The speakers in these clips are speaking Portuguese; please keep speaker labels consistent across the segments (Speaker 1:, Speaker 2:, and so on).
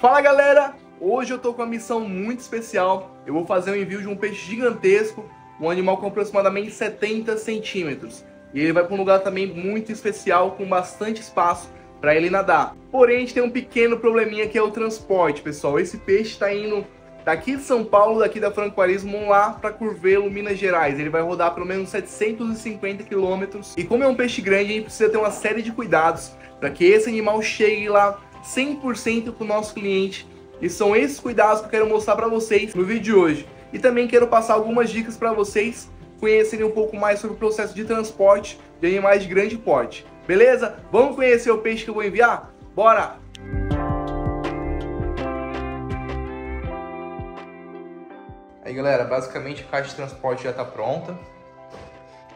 Speaker 1: Fala galera, hoje eu tô com uma missão muito especial. Eu vou fazer um envio de um peixe gigantesco, um animal com aproximadamente 70 centímetros. E ele vai para um lugar também muito especial, com bastante espaço para ele nadar. Porém, a gente tem um pequeno probleminha que é o transporte, pessoal. Esse peixe está indo daqui de São Paulo, daqui da Francoarismo, lá para Curvelo, Minas Gerais. Ele vai rodar pelo menos 750 quilômetros. E como é um peixe grande, a gente precisa ter uma série de cuidados para que esse animal chegue lá 100% para o nosso cliente. E são esses cuidados que eu quero mostrar para vocês no vídeo de hoje. E também quero passar algumas dicas para vocês conhecerem um pouco mais sobre o processo de transporte de animais de grande porte. Beleza? Vamos conhecer o peixe que eu vou enviar? Bora! Aí galera, basicamente a caixa de transporte já está pronta.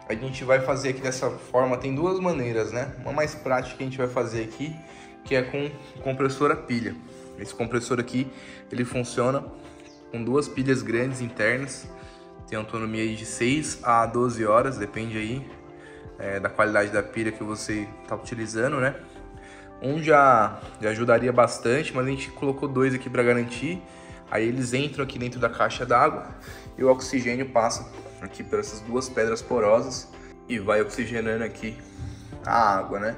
Speaker 1: A gente vai fazer aqui dessa forma, tem duas maneiras, né? Uma mais prática que a gente vai fazer aqui que é com compressor a pilha. Esse compressor aqui, ele funciona com duas pilhas grandes internas, tem autonomia de 6 a 12 horas, depende aí é, da qualidade da pilha que você está utilizando, né? Um já, já ajudaria bastante, mas a gente colocou dois aqui para garantir. Aí eles entram aqui dentro da caixa d'água e o oxigênio passa aqui por essas duas pedras porosas e vai oxigenando aqui a água, né?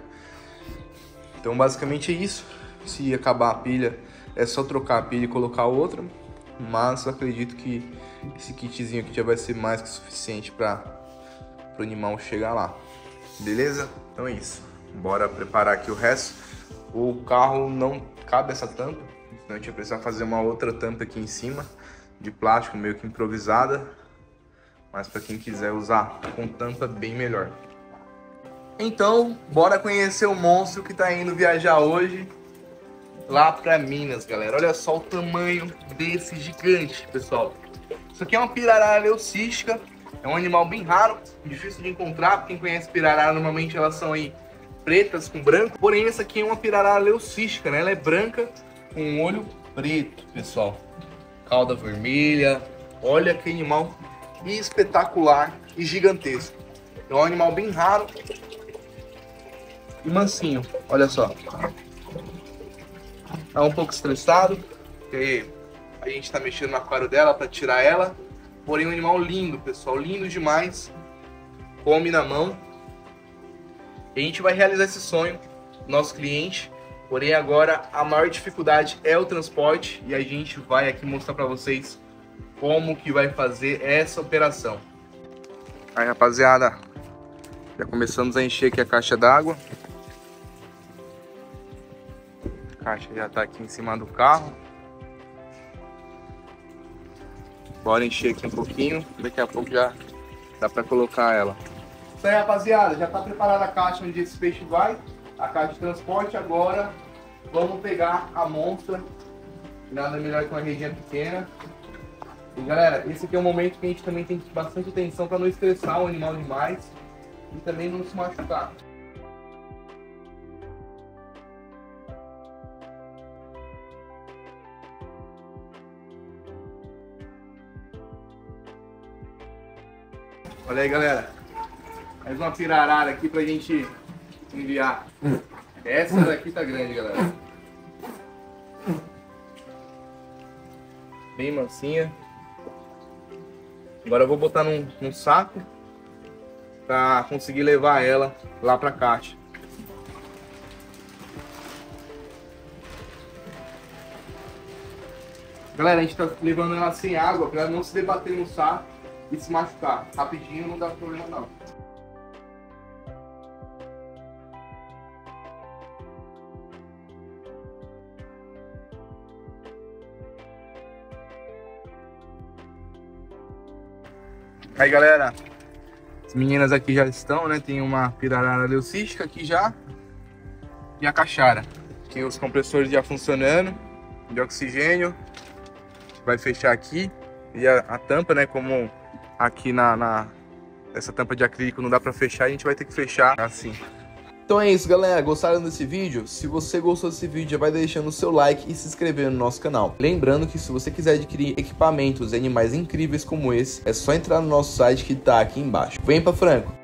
Speaker 1: Então basicamente é isso. Se acabar a pilha, é só trocar a pilha e colocar outra. Mas acredito que esse kitzinho aqui já vai ser mais que suficiente para o animal chegar lá. Beleza? Então é isso. Bora preparar aqui o resto. O carro não cabe essa tampa, então a gente vai precisar fazer uma outra tampa aqui em cima, de plástico, meio que improvisada. Mas para quem quiser usar com tampa, bem melhor. Então, bora conhecer o monstro que tá indo viajar hoje lá para Minas, galera. Olha só o tamanho desse gigante, pessoal. Isso aqui é uma pirarara leucística, é um animal bem raro, difícil de encontrar. Quem conhece pirarara, normalmente elas são aí pretas com branco. Porém, essa aqui é uma pirarara leucística, né? Ela é branca com olho preto, pessoal. Cauda vermelha. Olha que animal espetacular e gigantesco. É um animal bem raro, e mansinho, olha só. Tá um pouco estressado, porque a gente tá mexendo no aquário dela para tirar ela. Porém, um animal lindo, pessoal, lindo demais. Come na mão. E a gente vai realizar esse sonho, nosso cliente. Porém, agora a maior dificuldade é o transporte e a gente vai aqui mostrar para vocês como que vai fazer essa operação. Aí, rapaziada, já começamos a encher aqui a caixa d'água caixa já está aqui em cima do carro. Bora encher aqui um pouquinho, daqui a pouco já dá para colocar ela. Isso aí, rapaziada, já está preparada a caixa onde esse peixe vai, a caixa de transporte. Agora vamos pegar a monstra, nada melhor que uma redinha pequena. E galera, esse aqui é um momento que a gente também tem que ter bastante atenção para não estressar o animal demais e também não se machucar. Olha aí, galera. Mais uma pirarara aqui pra gente enviar. Essa daqui tá grande, galera. Bem mansinha. Agora eu vou botar num, num saco pra conseguir levar ela lá pra caixa. Galera, a gente tá levando ela sem água pra ela não se debater no saco e se machucar. Rapidinho não dá problema não. Aí galera, as meninas aqui já estão, né? Tem uma pirarara leucística aqui já e a caixara. Tem os compressores já funcionando de oxigênio. Vai fechar aqui e a, a tampa, né? Como aqui na, na essa tampa de acrílico não dá para fechar, a gente vai ter que fechar assim. Então é isso, galera. Gostaram desse vídeo? Se você gostou desse vídeo, já vai deixando o seu like e se inscrevendo no nosso canal. Lembrando que se você quiser adquirir equipamentos e animais incríveis como esse, é só entrar no nosso site que tá aqui embaixo. Vem pra Franco!